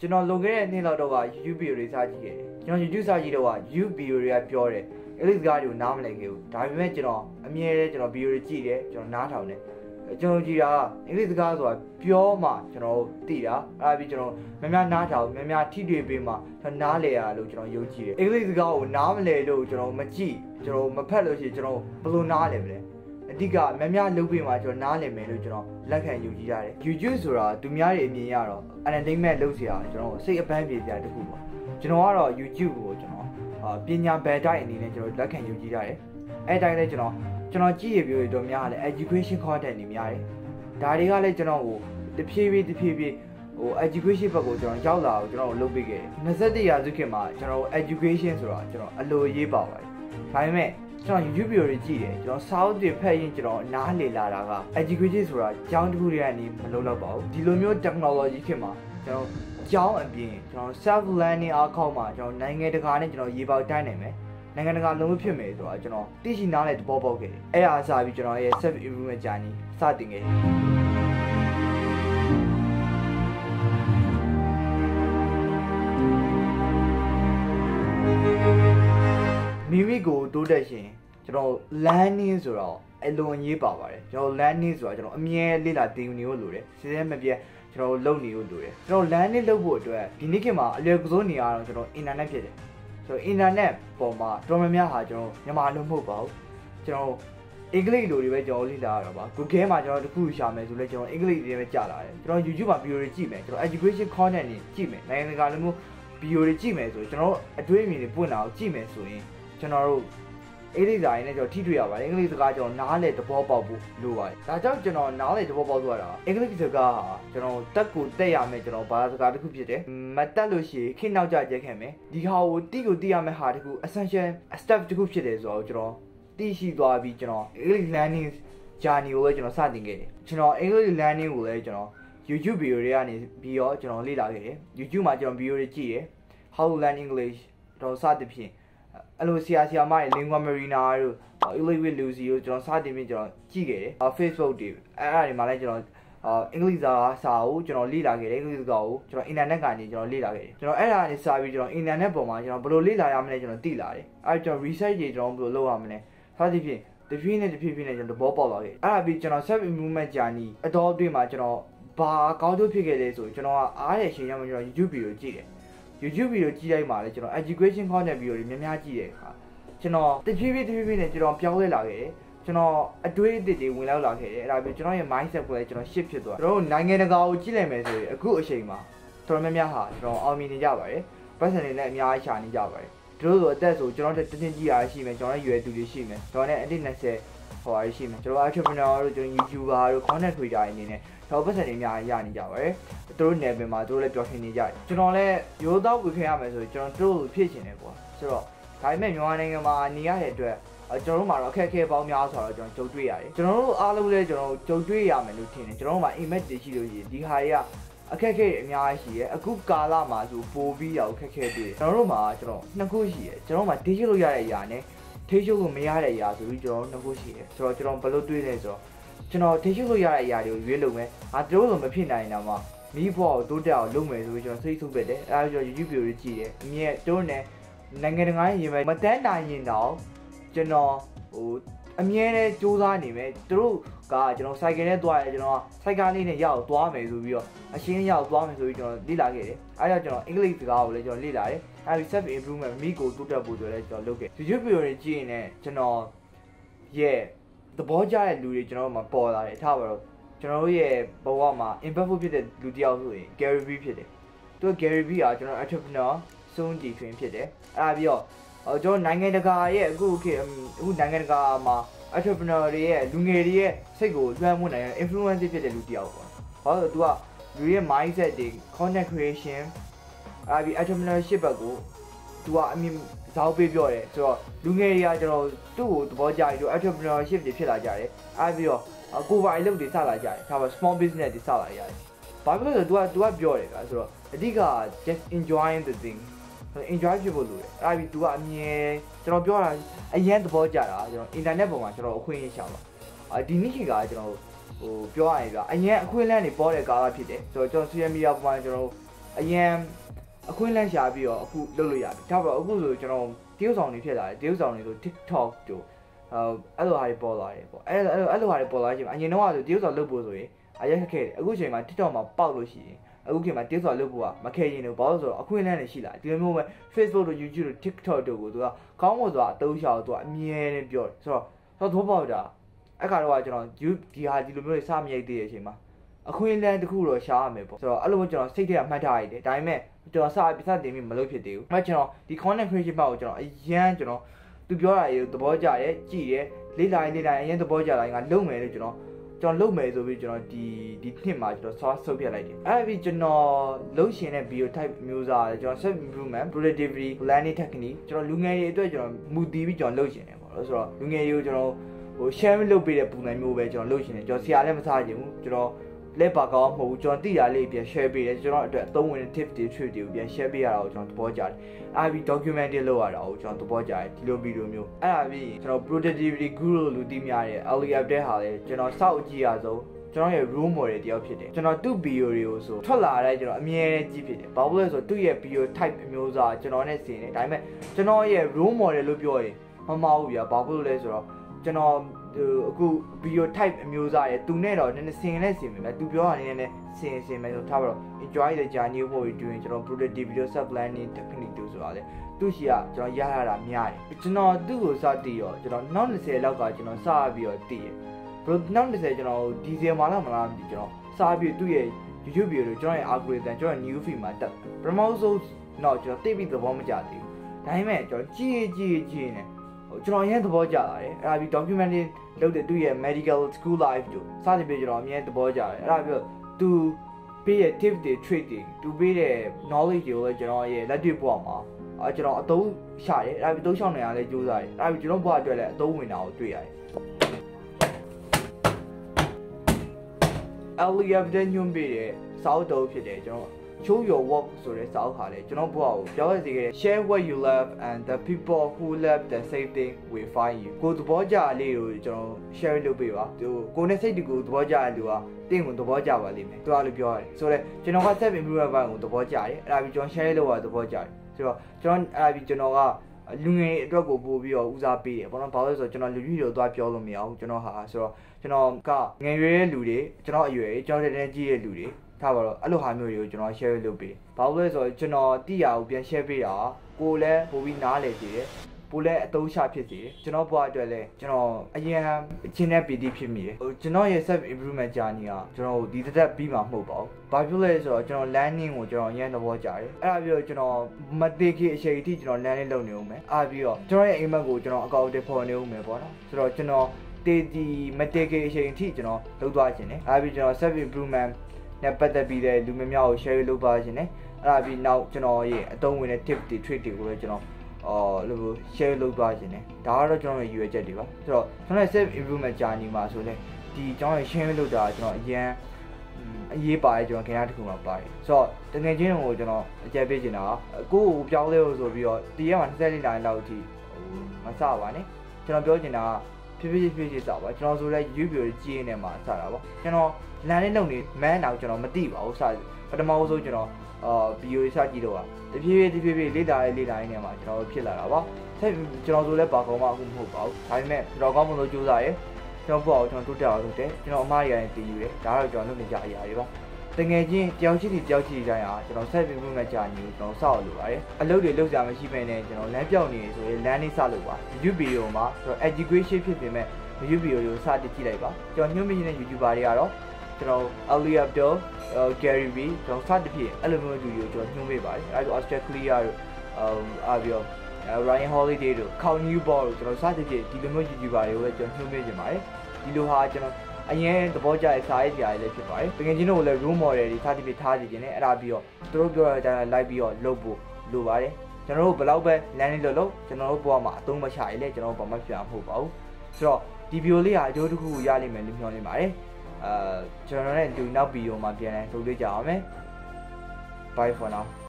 ကျွန်တော်လွန်ခဲ့တဲ့နှစ်လောက်တော့က YouTube video တွေစကြည့်ခဲ့တယ်ကျွန်တော် YouTube စကြည့်တော့က YouTube video တွေကပြောတယ်အဲ့ဒီစကားတွေကိုနားမလည်ခဲ့ဘူးဒါပေမဲ့ကျွန်တော်အမြဲတမ်းကျွန်တော် video တွေကြည့်တယ်ကျွန်တော်နားထောင်တယ်ကျွန်တော်ကြည့်တာအင်္ဂလိပ်စကားဆိုတာပြောမှကျွန်တော်သိတာအဲ့ဒါပြီးကျွန်တော်များများနားထောင်များများထိတွေ့ပေးမှကျွန်တော်နားလည်ရလို့ကျွန်တော်ယုံကြည်တယ်အင်္ဂလိပ်စကားကိုနားမလည်လို့ကျွန်တော်မကြည့်ကျွန်တော်မဖတ်လို့ရှိရင်ကျွန်တော်ဘယ်လိုနားလည်မလဲ အဓိကများများလုပ်ပေးမှကျွန်တော်နားလည်မယ်လို့ကျွန်တော်လက်ခံယူကြည့်ရတယ် YouTube ဆိုတာသူများတွေအမြင်ရတော့ entertainment လုပ်စရာကျွန်တော်စိတ်အပန်းပြေစရာတခုပေါ့ကျွန်တော်ကတော့ YouTube ကိုကျွန်တော်ပညာဘယ်တိုင်းအနေနဲ့ကျွန်တော်လက်ခံယူကြည့်ရတယ်အဲ့တိုင်းလည်းကျွန်တော်ကျွန်တော်ကြည့်ရပြီးတော့များတယ် education content တွေများတယ်ဒါတွေကလည်းကျွန်တော်ကိုတဖြည်းဖြည်းတဖြည်းဖြည်းဟို education ဘက်ကိုကျွန်တော်ရောက်လာအောင်ကျွန်တော်လုပ်ပေးခဲ့တယ်21ရာစုခေတ်မှာကျွန်တော် education ဆိုတာကျွန်တော်အလိုရေးပါပါတယ်ဒါပေမဲ့ ကျွန်တော် YouTube video တွေကြည့်တယ်ကျွန်တော် sound တွေဖတ်ရင်ကျွန်တော်နားလေလာတာက education ဆိုတာကျောင်းတစ်ခုတည်းကနေမလုပ်တော့ပါဘူးဒီလိုမျိုး technology ခေတ်မှာကျွန်တော်ကျောင်းအပြင်ကျွန်တော် self learning အကောင့်မှာကျွန်တော်နိုင်ငံတကာနဲ့ကျွန်တော်ရေပေါက်တိုင်းနိုင်မယ်နိုင်ငံတကာလုံးဝဖြစ်မယ်ဆိုတော့ကျွန်တော်သိရှိနားလဲသဘောပေါက်ခဲ့တယ်အဲ့အားစပြီးကျွန်တော်ရဲ့ self improvement journey စတင်ခဲ့တယ် မိမိကိုတိုးတက်ရှင်ကျွန်တော် learning ဆိုတော့အလွန်အရေးပါပါတယ်ကျွန်တော် learning ဆိုတာကျွန်တော်အမြဲလေ့လာသင်ယူနေလို့လိုတယ်စီစဉ်မပြတ်ကျွန်တော်လုပ်နေလို့လိုတယ်ကျွန်တော် learning လုပ်ဖို့အတွက်ဒီနေ့ခေတ်မှာအလွယ်ကစိုးနေရတော့ကျွန်တော် internet ဖြစ်တယ်ဆိုတော့ internet ပေါ်မှာတော်များများဟာကျွန်တော်မြန်မာလိုမဟုတ်ပါဘူးကျွန်တော်အင်္ဂလိပ်လိုတွေပဲကျွန်တော်လေ့လာရတာပါ Google မှာကျွန်တော်တခုရှာမယ်ဆိုလဲကျွန်တော်အင်္ဂလိပ်တွေပဲကြာလာတယ်ကျွန်တော် YouTube မှာ video တွေကြည့်မယ်ကျွန်တော် education content တွေကြည့်မယ်နိုင်ငံတကာလိုမျိုး video တွေကြည့်မယ်ဆိုကျွန်တော်အတွေးအမြင်တွေပွင့်လာအောင်ကြည့်မယ်ဆိုရင် ကျွန်တော်တို့အင်္ဂလိပ်စာရင်းနဲ့ကျွန်တော်ထိတွေ့ရပါတယ်အင်္ဂလိပ်စကားကျွန်တော်နားလေသဘောပေါက်ဖို့လိုပါတယ်ဒါကြောင့်ကျွန်တော်နားလေသဘောပေါက်သွားတာအင်္ဂလိပ်စကားဟာကျွန်တော်တက်ကိုတက်ရမယ်ကျွန်တော်ဘာသာစကားတစ်ခုဖြစ်တယ်မတက်လို့ရှိရင်ခေနောက်ကြရက်ခံမယ်ဒီဟာကိုတိကိုတိရမယ်ဟာတစ်ခု essential step တစ်ခုဖြစ်တယ်ဆိုတော့ကျွန်တော်သိရှိသွားပြီးကျွန်တော်အင်္ဂလိပ် learning journey ကိုလည်းကျွန်တော်စတင်ခဲ့တယ်ကျွန်တော်အင်္ဂလိပ် learning ကိုလည်းကျွန်တော် YouTube video တွေကနေပြီးတော့ကျွန်တော်လေ့လာခဲ့တယ် YouTube မှာကျွန်တော် video တွေကြည့်တယ် how to learn english တော့စသဖြင့် အဲ့လိုဆရာဆရာမတွေ lingua marina တို့ English with Lucy တို့ကျွန်တော်စတင်ပြီးကျွန်တော်ကြည့်ခဲ့တယ် Facebook တွေအဲ့အဲ့ဒီမှာလည်းကျွန်တော်အာအင်္ဂလိပ်စာစာကိုကျွန်တော်လေ့လာခဲ့တယ်အင်္ဂလိပ်စာကိုကျွန်တော်အင်တာနက်ကနေကျွန်တော်လေ့လာခဲ့တယ်ကျွန်တော်အဲ့ဒါကနေစပြီးကျွန်တော်အင်တာနက်ပေါ်မှာကျွန်တော်ဘယ်လိုလေ့လာရမလဲကျွန်တော်သိလာတယ်အဲ့ကျွန်တော် research တွေကျွန်တော်ဘယ်လိုလုပ်ရမလဲစသဖြင့်တဖြည်းနဲ့တဖြည်းဖြည်းနဲ့ကျွန်တော်သဘောပေါက်လာခဲ့အဲ့ဒါပြီးကျွန်တော် self improvement journey အတော်အတွင်းမှာကျွန်တော်ဘာကောင်းကျိုးဖြစ်ခဲ့လဲဆိုကျွန်တော်ကအားရရှင်ရမှကျွန်တော် YouTube video ကြည့်တယ် YouTube video ကြည့်လိုက်မှလည်းကျွန်တော် education content video တွေများများကြည့်တဲ့အခါကျွန်တော်တဖြည်းဖြည်းတဖြည်းဖြည်းနဲ့ကျွန်တော်ပြောင်းလဲလာခဲ့တယ်ကျွန်တော်အတွေးအသစ်တွေဝင်လောက်လာခဲ့တယ်အဲ့ဒါပြီးကျွန်တော်ရဲ့ mindset ကိုလည်းကျွန်တော် shift ဖြစ်သွားကျွန်တော်တို့နိုင်ငံတကာကိုကြည့်လိုက်မယ်ဆိုရင်အခုအချိန်မှာတော်တော်များများဟာကျွန်တော်အောင်မြင်နေကြပါတယ်ပတ်စံတွေလည်းအများကြီးရှာနေကြပါတယ်တို့ဆိုအသက်ဆိုကျွန်တော်တက်တင်ကြီးရရှိမယ်ကျွန်တော်ရွယ်သူတွေရှိမယ်ကျွန်တော်လည်းအတစ်20 ဟိုအားရှိမယ်ကျွန်တော် entrepreneur တို့ကျွန်တော် YouTuber တို့ content creator တွေအနေနဲ့တော့ပတ်စံတွေအများကြီးရနေကြပါတယ်သူတို့နယ်ပင်မှာသူတို့လည်းပျော်ရွှင်နေကြတယ်ကျွန်တော်လည်းရိုးသားဝေခဲ့ရမယ်ဆိုရင်ကျွန်တော်တို့ဖြစ်ချင်တယ်ကွာဆိုတော့ဒါပေမဲ့မြန်မာနိုင်ငံမှာနေရတဲ့အတွက်ကျွန်တော်တို့မှာတော့အခက်အခဲပေါင်းများဆိုတော့ကျွန်တော်ကြုံတွေ့ရတယ်ကျွန်တော်တို့အားလုံးလည်းကျွန်တော်ကြုံတွေ့ရမယ်လို့ထင်တယ်ကျွန်တော်တို့မှာ image တွေရှိလို့ရှိရင်ဒီဟာတွေကအခက်အခဲအများကြီးရှိရဲအခုကာလမှာဆိုပိုပြီးတော့အခက်အခဲတွေကျွန်တော်တို့မှာကျွန်တော်နှစ်ခုရှိရဲကျွန်တော်တို့မှာထိချုပ်လို့ရတဲ့အရာနဲ့ ထိချုပ်လို့မရတဲ့အရာဆိုပြီးကျွန်တော်နှစ်ခုရှိရဲဆိုတော့ကျွန်တော်ဘယ်လိုတွေးလဲဆိုတော့ကျွန်တော်ထိချုပ်လို့ရတဲ့အရာတွေကိုရွေးလို့မယ်အာတို့လိုမဖြစ်နိုင်တာမှမိဘကိုတိုးတက်အောင်လုပ်မယ်ဆိုပြီးကျွန်တော်စိတ်ထုတ်ပြတယ်အဲဒါကြောင့် YouTube video တွေကြည့်တယ်အမြဲတိုးနေနိုင်ငံတကာရဲ့ရင်ပဲမတန်းနိုင်ရင်တော့ကျွန်တော်ဟိုအမြဲတမ်းစူးစမ်းနေမယ်သူတို့ ကကျွန်တော်စိုက်ကယ်နဲ့သွားတယ်ကျွန်တော်စိုက်ကလေးနဲ့ရောက်သွားမယ်ဆိုပြီးတော့အရှင်းရောက်သွားမယ်ဆိုပြီးကျွန်တော်လေ့လာခဲ့တယ်အဲဒါကျွန်တော်အင်္ဂလိပ်စကားကိုလည်းကျွန်တော်လေ့လာတယ်အဲဒီ self improvement မိကိုတိုးတက်ဖို့ဆိုလည်းကျွန်တော်လုပ်ခဲ့ YouTube video တွေကြည့်ရင်လည်းကျွန်တော်ရဲ့သဘောကျတဲ့လူတွေကျွန်တော်တို့မှာပေါ်လာတယ်ထားပါတော့ကျွန်တော်တို့ရဲ့ဘဝမှာ impactful ဖြစ်တဲ့လူတစ်ယောက်ဆိုရင် Gary Vee ဖြစ်တယ်သူ Gary Vee ကကျွန်တော် entrepreneur စုံကြည်ထွင်ဖြစ်တယ်အဲ့ဒါပြီးတော့ ကျွန်တော်နိုင်ငံတကာရဲ့အခုခေတ်အခုနိုင်ငံတကာမှာ entrepreneur တွေရဲ့လူငယ်တွေရဲ့စိတ်ကိုလွှမ်းမိုးနိုင်တဲ့ influence ဖြစ်တဲ့လူတစ်ယောက်ပေါ့ဘာလို့လဲ तू ကလူရဲ့ mindset တွေ content creation အဲ့ဒီ entrepreneurship ဘက်ကို तू ကအမြင်ဇောက်ပေးပြောတယ်ဆိုတော့လူငယ်တွေကကျွန်တော်သူ့ကိုသဘောကျပြီးတော့ entrepreneurship တွေဖြစ်လာကြတယ်အဲ့ပြီးတော့ကိုယ်ပိုင်အလုပ်တွေစလာကြတယ်ဒါပေမဲ့ small business တွေစလာရတယ်ဘာဖြစ်လို့လဲဆိုတော့ तू က तू ကပြောတယ်ကွာဆိုတော့အဓိက just enjoying the thing enjoy ဖြစ်ဖို့လိုတယ်အဲ့ဒါပြီး तू ကအမြင်ကျွန်တော်ပြောတာအရင်သဘောကျတာကျွန်တော် internet ပေါ်မှာကျွန်တော်အခွင့်အရေးရှာပါအာဒီနေ့ခေတ်ကကျွန်တော်ဟိုပြောရရင်ပြအရင်အခွင့်အလမ်းတွေပေါ်တဲ့ကာလဖြစ်တယ်ဆိုတော့ကျွန်တော် social media ပေါ်မှာကျွန်တော်အရင်အခွင့်အလမ်းရှာပြီးတော့အခုလုပ်လို့ရတယ်ဒါပေမဲ့အခုဆိုကျွန်တော်တရုတ်ဆောင်တွေဖြစ်လာတယ်တရုတ်ဆောင်တွေဆို TikTok တို့အဲအဲ့လိုဟာတွေပေါ်လာတယ်ပေါ့အဲ့အဲ့အဲ့လိုဟာတွေပေါ်လာချိန်မှာအရင်တော့ဆိုတရုတ်ဆောင်လုပ်ဖို့ဆိုရင် အရက်ခက်ခဲတယ်အခုချိန်မှာ TikTok မှာပေါက်လို့ရှိရင်အခုခေတ်မှာ TikTok လုပ်ဖို့ကမခဲရင်တော့ဘာလို့ဆိုတော့အခွင့်အလမ်းတွေရှိလာဒီလိုမျိုးပဲ Facebook တို့ YouTube တို့ TikTok တို့ကိုသူကကောင်းဖို့ဆိုတာအသုံးချအောင်သူကအမြဲတမ်းပြောတယ်ဆိုတော့တော့သောပေါက်တာအဲ့ခါတော့ကျွန်တော်ဒီဟာဒီလိုမျိုးတွေစမရိုက်သေးတဲ့အချိန်မှာအခွင့်အလမ်းတစ်ခုတော့ရှားရမယ်ပေါ့ဆိုတော့အဲ့လိုမျိုးကျွန်တော်စိတ်ထဲကမှတ်ထားရတယ်ဒါပေမဲ့ကျွန်တော်စပစ္စတင်ပြီးမလုပ်ဖြစ်သေးဘူး။အဲ့ကျွန်တော်ဒီ content creation ဘက်ကိုကျွန်တော်အရန်ကျွန်တော်သူပြောတာရေသဘောကျတယ်ကြည်တယ်လေ့လာရင်လေ့လာရင်အရင်သဘောကျလာရင်ငါလုပ်မယ်လို့ကျွန်တော် ကျွန်တော်လုပ်မယ်ဆိုပြီးကျွန်တော်ဒီဒီနှစ်မှာကျွန်တော် source ဆုတ်ပြလိုက်တယ်အဲ့ဒီကျွန်တော်လုပ်ရှင်တဲ့ video type မျိုးစားတယ်ကျွန်တော် self improvement productivity planning technique ကျွန်တော်လူငယ်တွေအတွက်ကျွန်တော်မူတည်ပြီးကျွန်တော်လုပ်ရှင်တယ်ပေါ့လို့ဆိုတော့လူငယ်တွေကိုကျွန်တော်ဟို share လုပ်ပေးတဲ့ပုံစံမျိုးပဲကျွန်တော်လုပ်ရှင်တယ်ကျွန်တော်ဆရာလည်းမစားချင်ဘူးကျွန်တော် လက်ပါကောင်းမဟုတ်ဘူးကျွန်တော်တိရလေးပြန် share ပေးတယ်ကျွန်တော်အတွက်အသုံးဝင်တဲ့ tip တွေ trick တွေကိုပြန် share ပေးရတာကိုကျွန်တော်သဘောကျတယ်အဲ့ဒီ documented လုပ်ရတာကိုကျွန်တော်သဘောကျတယ်ဒီလိုဗီဒီယိုမျိုးအဲ့ဒါပြီးကျွန်တော် productivity guru လို့သိများတဲ့ early update ဟာလေကျွန်တော်စောက်ကြည့်ရဆုံးကျွန်တော်ရဲ့ role model တယောက်ဖြစ်တယ်ကျွန်တော်သူ့ video တွေကိုဆိုထွက်လာတဲ့ကျွန်တော်အမြဲတမ်းကြည့်ဖြစ်တယ်ဘာလို့လဲဆိုတော့သူ့ရဲ့ video type အမျိုးအစားကျွန်တော်နဲ့ဆင်တယ်ဒါပေမဲ့ကျွန်တော်ရဲ့ role model လို့ပြောရင်မမဟုတ်ဗျာဘာလို့လဲဆိုတော့ကျွန်တော် အခု video type အမျိုးအစားရဲ့သူနဲ့တော့နည်းနည်းဆင်လဲဆင်မယ်သူပြောတာနည်းနည်းဆင်ဆင်မယ်ဆိုထားပါတော့ enjoy the journey of what you doing ကျွန်တော် productive video self planning technique တို့ဆိုတာလေသူရှိကကျွန်တော်ရရတာများတယ်ကျွန်တော်သူ့ကိုစတည်ရောကျွန်တော်နောက်20လောက်ကကျွန်တော်စပြီးတော့တည်ရဘလို့နောက်20ကျွန်တော်ဒီဇယ်မှာလားမလားမသိကျွန်တော်စပြီးသူ့ရဲ့ YouTube video တို့ကျွန်တော်ရဲ့ algorithm ကျွန်တော် new feed မှာတက်ပထမဆုံးတော့ကျွန်တော်သိပြီးသဘောမကျသေးဘူးဒါပေမဲ့ကျွန်တော်ကြည့်ကြည့်ကြည့်နေဟို ကျွန်တော်အရင်သဘောကျလာတယ်အဲ့ဒါပြီး documentary လုပ်တဲ့သူ့ရဲ့ medical school life တို့စသဖြင့်ကျွန်တော်အရင်သဘောကျတယ်အဲ့ဒါပြီးတော့သူပေးတဲ့ tip တွေ trick တွေသူပေးတဲ့ knowledge တွေကိုလည်းကျွန်တော်ရဲ့လက်တွေ့ဘဝမှာအဲကျွန်တော်အသုံးချတယ်အဲ့ဒါပြီးသုံးချောင်းနေရလဲကြိုးစားတယ်အဲ့ဒါပြီးကျွန်တော်ဘဝအတွက်လည်းအသုံးဝင်တာကိုတွေ့ရတယ် LEF တဲ့ညွှန်ပေးတဲ့စောက်တုံးဖြစ်တယ်ကျွန်တော် show your work ဆိုတဲ့စာအုပ်ဟာလေကျွန်တော်ဘဝကိုပြောရစီခဲ့တဲ့ share what you love and the people who love the same thing will find you ကိုသဘောကျလေးကိုကျွန်တော် share လုပ်ပေးပါသူကိုနဲ့စိတ်တကူသဘောကျတဲ့လူကတင့်ကိုသဘောကျပါလိမ့်မယ်သူကလည်းပြောရတယ်ဆိုတော့ကျွန်တော်က self improvement ဘက်ကိုသဘောကျတယ်အဲ့ဒါပြီးကျွန်တော် share လုပ်ရသဘောကျတယ်ဆိုတော့ကျွန်တော်အဲ့ဒါပြီးကျွန်တော်ကလူငယ်အတွက်ကိုပို့ပြီးတော့ဦးစားပေးတယ်ပေါ့နော်ဘာလို့လဲဆိုတော့ကျွန်တော်လူကြီးတွေသွားပြောလို့မရအောင်ကျွန်တော်ဟာဆိုတော့ကျွန်တော်ကငယ်ရွယ်တဲ့လူတွေကျွန်တော်အရွယ်ကျွန်တော်တည်းတည်းကြီးတဲ့လူတွေ ထားပါတော့အဲ့လိုဟာမျိုးတွေကိုကျွန်တော် share လုပ်ပေးဘာလို့လဲဆိုတော့ကျွန်တော်တိရအောင်ပြန် share ပေးတာကိုလည်းပို့ပြီးနားလေကြည့်တယ်ပိုလည်းအသုံးချဖြစ်စေတယ်ကျွန်တော်ဘွားအတွက်လည်းကျွန်တော်အရင်အချင်းနဲ့ပီတိဖြစ်မိတယ်ဟိုကျွန်တော်ရဲ့ self improvement journey ကကျွန်တော်ဒီတစ်သက်ပြီးမှမဟုတ်ပါဘူးဘာဖြစ်လဲဆိုတော့ကျွန်တော် learning ကိုကျွန်တော်အရင်သဘောကျတယ်အဲ့ဒါပြီးတော့ကျွန်တော်မသိခေအချိန်အထိကျွန်တော် learning လုပ်နေဦးမယ်အဲ့ပြီးတော့ကျွန်တော်ရဲ့အိမ်မက်ကိုကျွန်တော်အကောင့်တွေဖော်နေဦးမယ်ပေါ့နော်ဆိုတော့ကျွန်တော်တေဒီမတေခေအချိန်အထိကျွန်တော်လုပ်သွားခြင်းနဲ့အဲ့ပြီးကျွန်တော် self improvement နဲ့ပတ်သက်ပြီးတဲ့လူမျိုးများကို share လုပ်ပါခြင်းနဲ့အဲ့ဒါပြီးနောက်ကျွန်တော်ရဲ့အသုံးဝင်တဲ့ tip တွေ trick တွေကိုလည်းကျွန်တော်အော်လို့ share လုပ်သွားခြင်းနဲ့ဒါကတော့ကျွန်တော်ရဲ့ရည်ရွယ်ချက်တွေပါဆိုတော့ကျွန်တော်ရဲ့ self improvement journey မှာဆိုလဲဒီကျွန်တော်ရဲ့ share လုပ်တာကျွန်တော်အရင်အရေးပါတယ်ကျွန်တော်ခင်ဗျားတခုမှပါတယ်ဆိုတော့တကယ်ချင်းကိုကျွန်တော်အကြံပေးချင်တာကိုကိုပြောင်းလဲလို့ဆိုပြီးတော့တရက်မှာ24နာရီလောက်အထိဟိုမစပါနဲ့ကျွန်တော်ပြောချင်တာက ဖြည်းဖြည်းဖြည်းဖြည်းစပါကျွန်တော်ဆိုလဲ YouTube တွေကြီးနေမှာစတာပါကျွန်တော်လမ်းလေးလုံနေမန်းတော့ကျွန်တော်မသိပါဘူးစပထမဆုံးကျွန်တော်အာဗီဒီယိုစကြည့်တော့တဖြည်းဖြည်းတဖြည်းဖြည်းလေ့လာရေးလေ့လာရေးနေမှာကျွန်တော်ဖြစ်လာတာပါဆက်ကျွန်တော်ဆိုလဲပါကောင်းမှအခုမဟုတ်ပါဘူးဒါပေမဲ့ကျွန်တော်ကောင်းမလို့ကြိုးစားရဲကျွန်တော်ပေါ့ကျွန်တော်တိုးတက်အောင်လုပ်တယ်ကျွန်တော်အမားရရင်တည်ယူတယ်ဒါတော့ကျွန်တော်လုပ်နေကြအရာတွေပါ တငယ်ချင်းတယောက်ချင်းစီတယောက်ချင်းစီတိုင်းအားကျွန်တော်ဆက်ပြီးမှုမဲ့ကြာနေကျွန်တော်စောက်လို့ပါတယ်အလုပ်တွေလုပ်ကြမရှိမဲ့နဲ့ကျွန်တော်လမ်းပြောက်နေဆိုရင်လမ်းလေးစလို့ပါ YouTube video မှာကျွန်တော် education ဖြစ်ပေမဲ့ YouTube video တွေကိုစတင်ကြည့်လိုက်ပါကျွန်တော်ညွှန်ပြနေတဲ့ YouTuber တွေကတော့ကျွန်တော် Ali Abdul Gary V ကျွန်တော်စတင်ဖြစ်အဲ့လိုမျိုးလူတွေကိုကျွန်တော်ညွှန်ပေးပါတယ်အဲ့ဒါ Australia တို့အာပြီးတော့ Ryan Holiday တို့ Count Newball တို့ကျွန်တော်စတင်ဖြစ်ဒီလိုမျိုး YouTuber တွေကိုလည်းကျွန်တော်ညွှန်ပေးခြင်းပါတယ်ဒီလိုဟာကျွန်တော် အရင်သဘောကျတဲ့စာရေးဆရာတွေလည်းဖြစ်ပါတယ်။တကယ်ချင်းတို့လည်း role model တွေစသဖြင့်ထားစီခြင်းနဲ့အဲ့ဒါပြီးတော့သူတို့ပြောတဲ့အတိုင်းလိုက်ပြီးတော့လုပ်ဖို့လိုပါတယ်။ကျွန်တော်တို့ဘယ်လောက်ပဲ landing လုပ်လို့ကျွန်တော်တို့ဘဝမှာအသုံးမချရလေကျွန်တော်တို့ဘာမှပြန်မဟုတ်ပါဘူး။ဆိုတော့ဒီ video လေးဟာအကျိုးတစ်ခုရလိမ့်မယ်လို့မျှော်လင့်ပါတယ်။အာကျွန်တော်နဲ့ဒီနောက် video မှာပြန်လဲလုပ်တွေ့ကြအောင်မယ်။ Bye for now